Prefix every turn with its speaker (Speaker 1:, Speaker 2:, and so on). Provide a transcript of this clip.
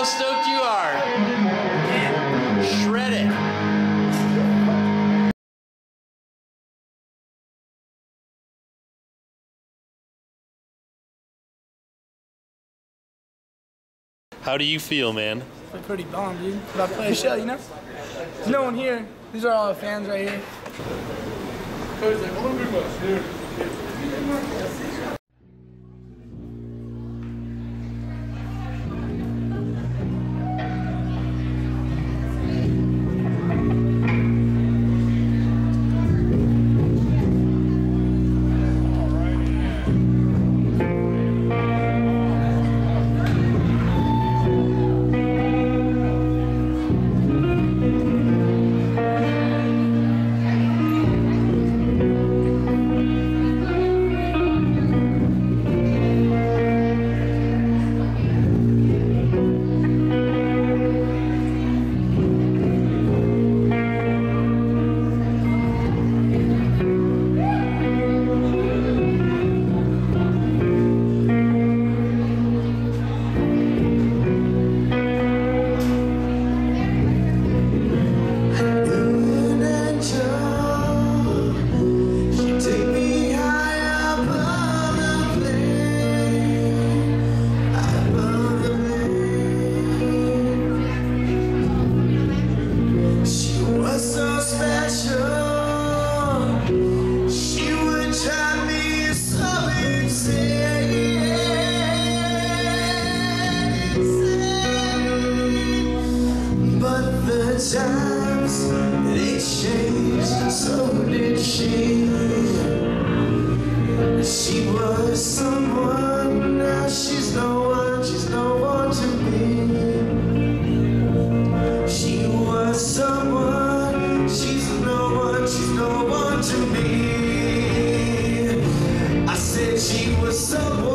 Speaker 1: how stoked you are. Shred it. How do you feel, man?
Speaker 2: I'm pretty bomb, dude. About to play a show, you know? There's no one here. These are all fans right here.
Speaker 3: times they changed, so did she. She was someone, now she's no one, she's no one to me. She was someone, she's no one, she's no one to me. I said she was someone.